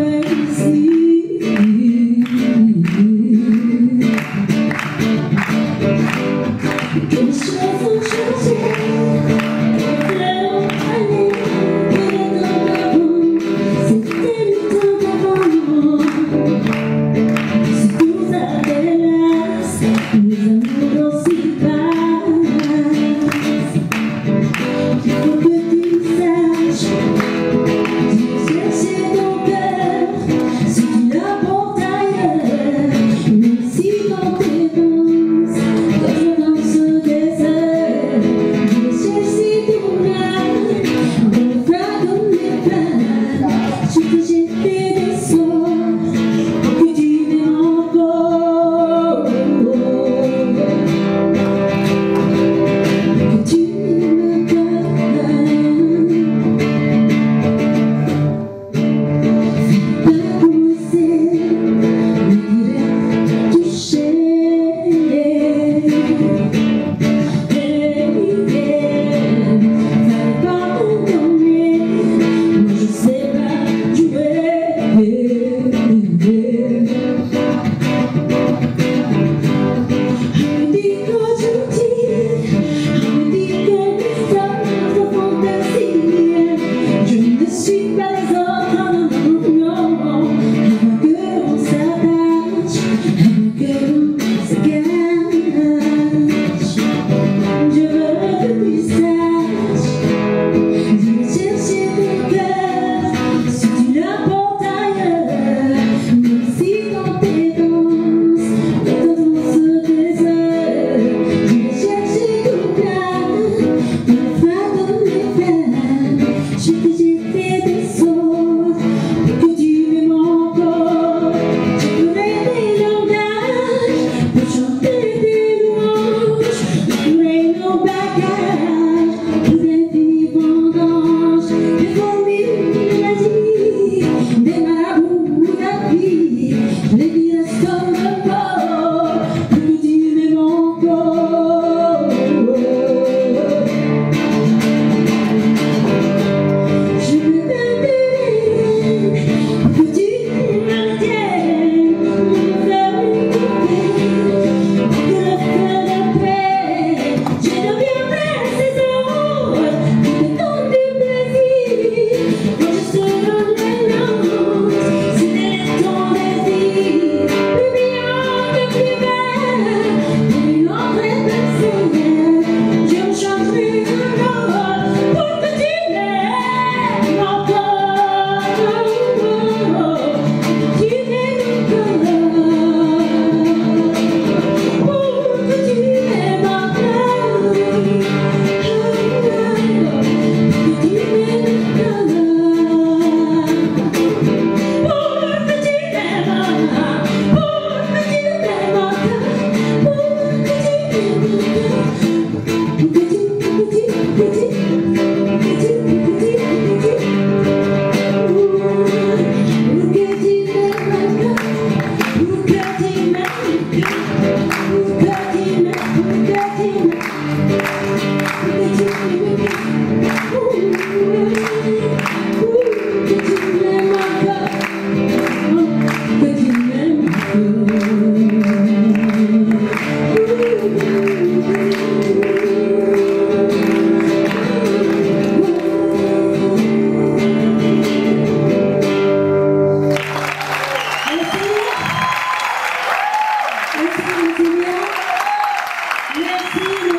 praise Merci, Merci.